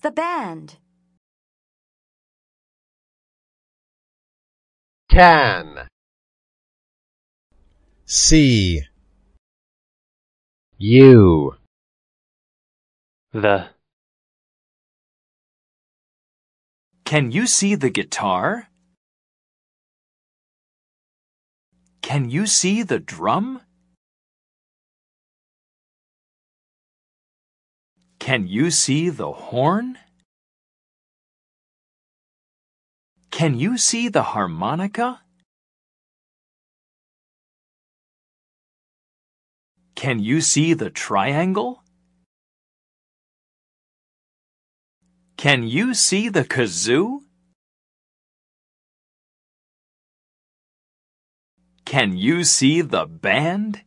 The band. can, see, you, The. Can you see the guitar? Can you see the drum? Can you see the horn? Can you see the harmonica? Can you see the triangle? Can you see the kazoo? Can you see the band?